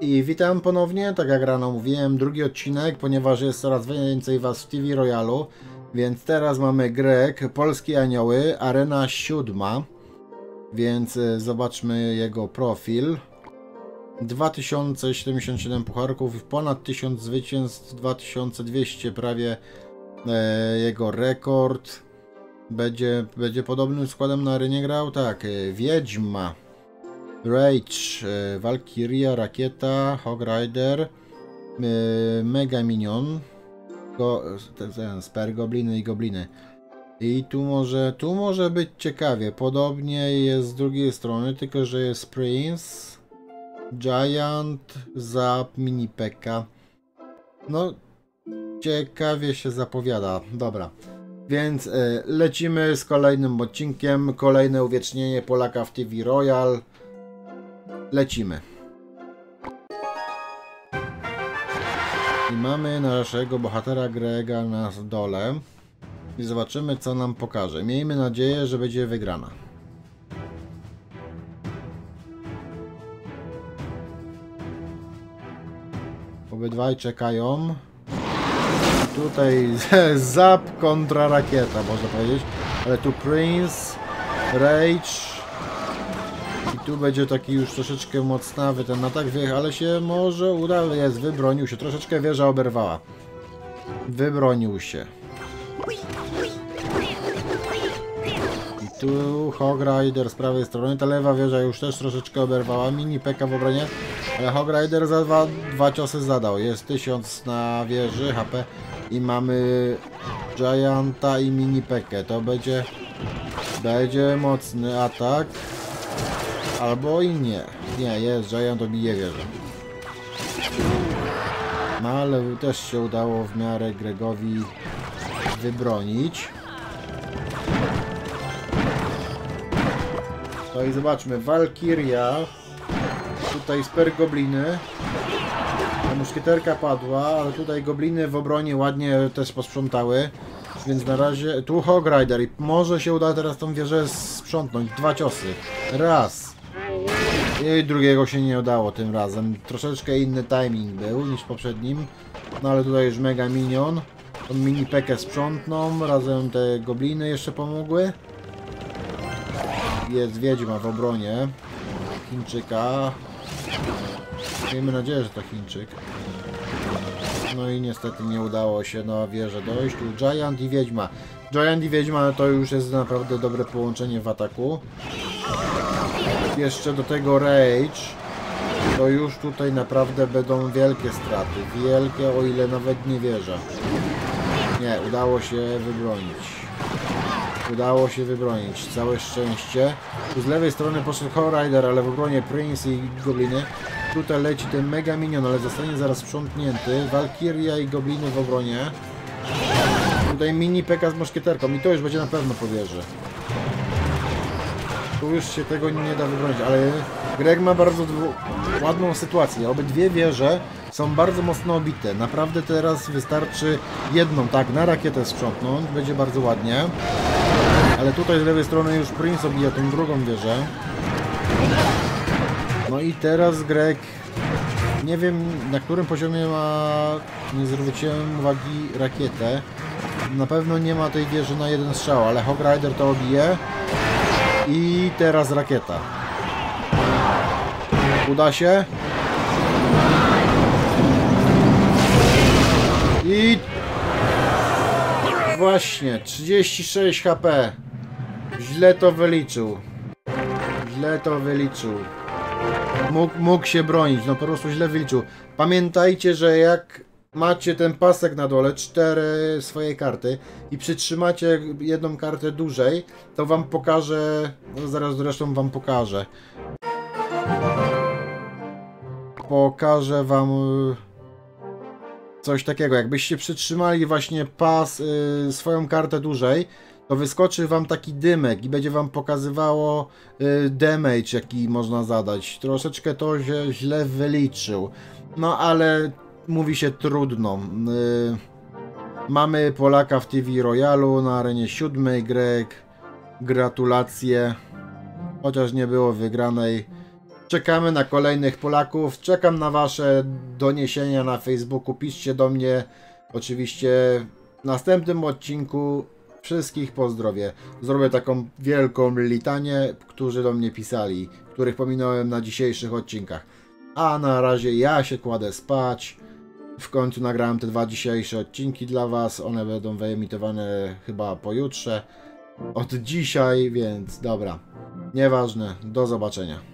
I witam ponownie, tak jak rano mówiłem, drugi odcinek, ponieważ jest coraz więcej was w TV Royalu. Więc teraz mamy Grek, Polskie Anioły, Arena siódma. Więc e, zobaczmy jego profil. 2077 pucharków, ponad 1000 zwycięstw, 2200 prawie e, jego rekord. Będzie, będzie podobnym składem na arenie grał? Tak, e, Wiedźma. Rage, e, Valkyria, Rakieta, Hog Rider, e, Mega Minion, go, ten, Sper Gobliny i Gobliny. I tu może, tu może być ciekawie. Podobnie jest z drugiej strony, tylko że jest Prince, Giant, Zap, Mini Pekka. No, ciekawie się zapowiada. Dobra. Więc y, lecimy z kolejnym odcinkiem. Kolejne uwiecznienie Polaka w TV Royal. Lecimy. I mamy naszego bohatera Grega na dole. I zobaczymy co nam pokaże. Miejmy nadzieję, że będzie wygrana. Obydwaj czekają. Tutaj zap kontra rakieta, można powiedzieć. Ale tu Prince, Rage, i tu będzie taki już troszeczkę mocnawy ten atak, ale się może uda, jest, wybronił się, troszeczkę wieża oberwała. Wybronił się. I tu Hog Rider z prawej strony, ta lewa wieża już też troszeczkę oberwała, mini peka w obronie, ale Hog Rider za dwa, dwa ciosy zadał, jest 1000 na wieży HP i mamy Gianta i mini pekę, to będzie, będzie mocny atak. Albo i nie. Nie, jest, Giant dobije wieżę. No ale też się udało w miarę Gregowi wybronić. No i zobaczmy, Valkyria. Tutaj sper gobliny. Muszkieterka padła, ale tutaj gobliny w obronie ładnie też posprzątały. Więc na razie... Tu Hog Rider i może się uda teraz tą wieżę sprzątnąć. Dwa ciosy. Raz. I drugiego się nie udało tym razem. Troszeczkę inny timing był niż poprzednim. No ale tutaj już mega minion. Tą mini pekę sprzątną. Razem te gobliny jeszcze pomogły. Jest wiedźma w obronie. Chińczyka. Miejmy nadzieję, że to Chińczyk. No i niestety nie udało się na wieżę dojść. Tu Giant i Wiedźma. Giant i Wiedźma to już jest naprawdę dobre połączenie w ataku jeszcze do tego Rage, to już tutaj naprawdę będą wielkie straty. Wielkie, o ile nawet nie wierzę. Nie, udało się wybronić. Udało się wybronić. Całe szczęście. Tu z lewej strony poszedł Rider, ale w obronie Prince i Gobliny. Tutaj leci ten Mega Minion, ale zostanie zaraz sprzątnięty. Valkyria i Gobliny w obronie. Tutaj mini Peka z moszkieterką i to już będzie na pewno powierzy. Tu już się tego nie da wybronić, ale Greg ma bardzo ładną sytuację. Obydwie wieże są bardzo mocno obite. Naprawdę teraz wystarczy jedną, tak, na rakietę sprzątnąć. Będzie bardzo ładnie. Ale tutaj z lewej strony już Prince obija tą drugą wieżę. No i teraz Greg... Nie wiem na którym poziomie ma... Nie zwróciłem uwagi rakietę. Na pewno nie ma tej wieży na jeden strzał, ale Hog Rider to obije. I teraz rakieta. Uda się. I... Właśnie, 36 HP. Źle to wyliczył. Źle to wyliczył. Mógł, mógł się bronić, no po prostu źle wyliczył. Pamiętajcie, że jak macie ten pasek na dole, cztery swoje karty i przytrzymacie jedną kartę dłużej, to wam pokażę, no zaraz zresztą wam pokażę. Pokażę wam y, coś takiego, jakbyście przytrzymali właśnie pas, y, swoją kartę dłużej, to wyskoczy wam taki dymek i będzie wam pokazywało y, damage, jaki można zadać. Troszeczkę to się źle wyliczył. No ale mówi się trudno. Yy, mamy Polaka w TV Royalu na arenie siódmej. Greg, gratulacje. Chociaż nie było wygranej. Czekamy na kolejnych Polaków. Czekam na Wasze doniesienia na Facebooku. Piszcie do mnie. Oczywiście w następnym odcinku wszystkich pozdrowię. Zrobię taką wielką litanię, którzy do mnie pisali, których pominąłem na dzisiejszych odcinkach. A na razie ja się kładę spać. W końcu nagrałem te dwa dzisiejsze odcinki dla Was. One będą wyemitowane chyba pojutrze. Od dzisiaj, więc dobra. Nieważne. Do zobaczenia.